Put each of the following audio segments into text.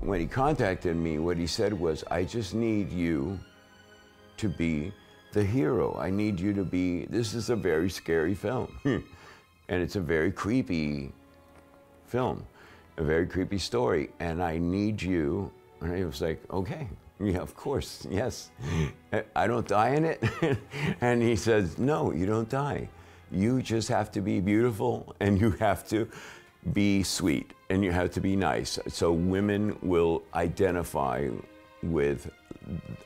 when he contacted me, what he said was, I just need you to be the hero. I need you to be, this is a very scary film. and it's a very creepy film, a very creepy story. And I need you. And I was like, okay, yeah, of course, yes. I don't die in it. and he says, no, you don't die. You just have to be beautiful and you have to be sweet and you have to be nice. So women will identify with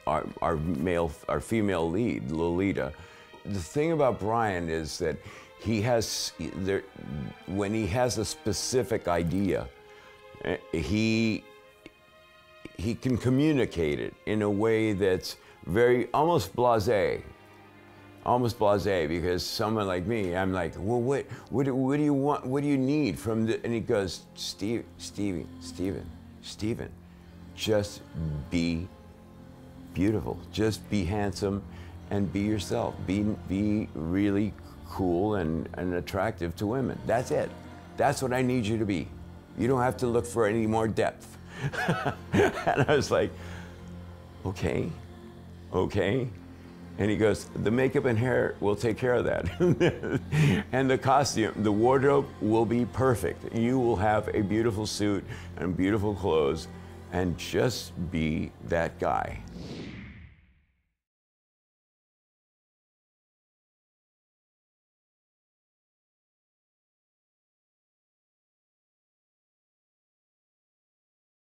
our, our male, our female lead, Lolita. The thing about Brian is that he has, there, when he has a specific idea, eh, he, he can communicate it in a way that's very, almost blasé almost blasé because someone like me, I'm like, well, what, what, what do you want? What do you need from the? And he goes, Steve, Stevie, Steven, Steven, just be beautiful, just be handsome, and be yourself. Be be really cool and, and attractive to women. That's it. That's what I need you to be. You don't have to look for any more depth. and I was like, okay, okay. And he goes, the makeup and hair will take care of that. and the costume, the wardrobe will be perfect. You will have a beautiful suit and beautiful clothes and just be that guy.